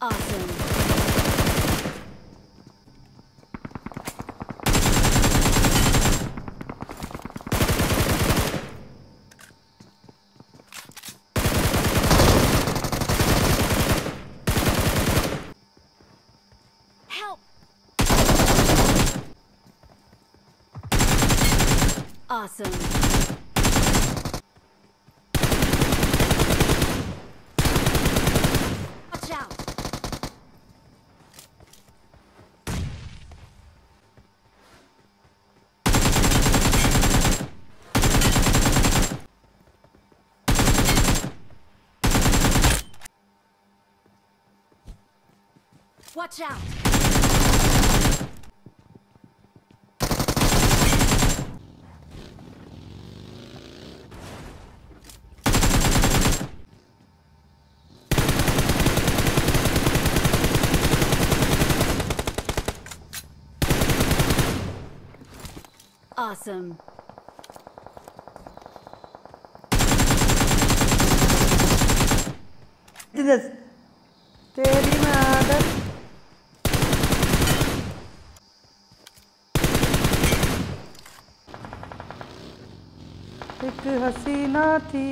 Awesome. Awesome. Watch out! Watch out! Awesome. दस तेरी मैं आदत एक हसीना थी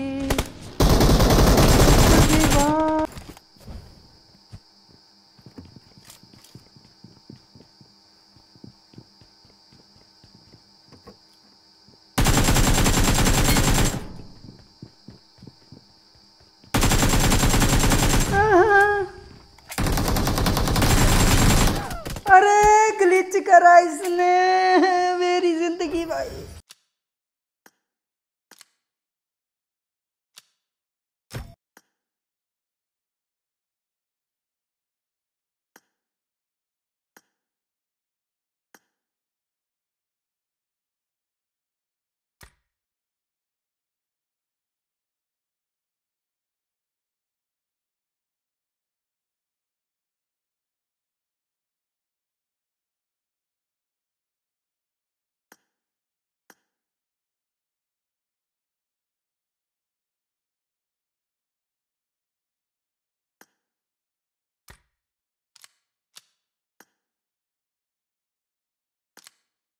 एक कराई करा इसने मेरी ज़िंदगी भाई।